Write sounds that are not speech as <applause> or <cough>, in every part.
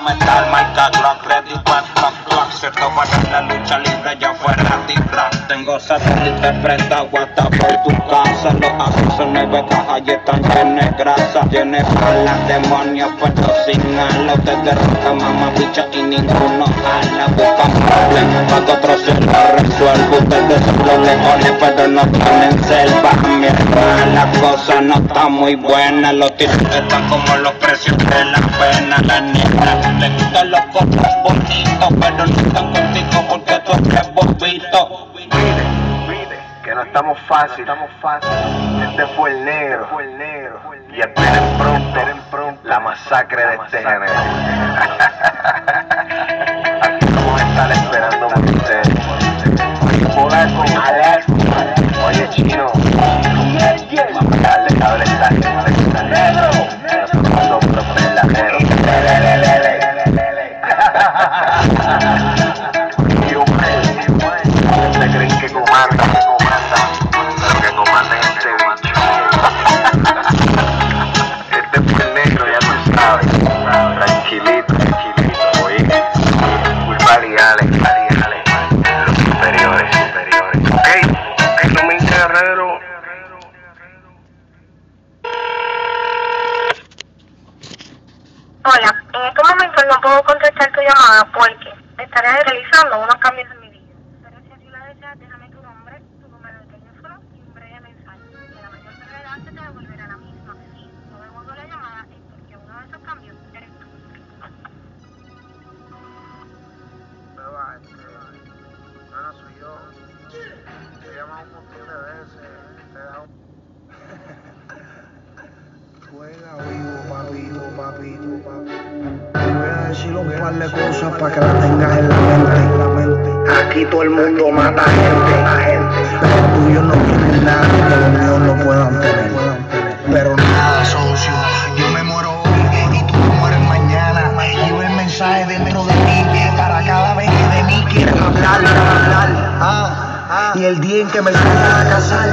Metal, marca, clock, ready, clock Se topa en la lucha libre, ya fuera rap Tengo satélite prestado hasta por tu casa. Los asos son nueve cajas y están llenas Tiene palas, demonios, pero sin ala Ustedes roca, mamá, bicha y ninguno ala Buscan problemas que otros se lo resuelva Ustedes son los leones, pero no tienen selva. Mi hermana, la cosa no está muy buena. Los tiros están como los precios de la pena. La niña le gustan los copos bonitos, pero no están contigo que no estamos fácil, estamos fácil. Este fue el negro, fue el negro. Y esperen pronto, pronto la masacre de este género. Aquí <laughs> vamos a estar esperando por ustedes. Oye, polaco, oye, chino. Vamos a darle cable negro. Nosotros verdaderos. <laughs> Hola, en este momento no puedo contestar tu llamada porque estaré realizando unos cambios en mi vida. Pero si así lo deseas, déjame tu nombre, decir un par de cosas para que las tengas en la mente. Aquí todo el mundo mata gente. Los tuyos no tienen nada que los míos no puedan tener. Pero nada, socio. Yo me muero hoy y tú te mueres mañana. Llevo el mensaje dentro de mí para cada vez que de mí quieras hablar, Y el día en que me salga a casar,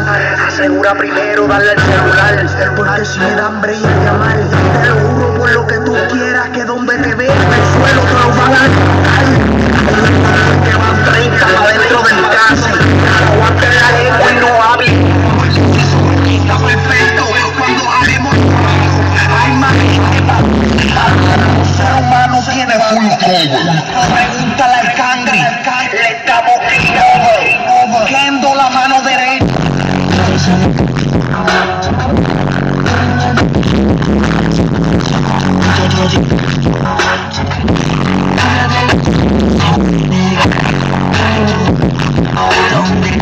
asegura primero darle el celular. Porque si me da hambre y a llamar, te lo juro por lo que tú quieras, que donde te veas el suelo Donde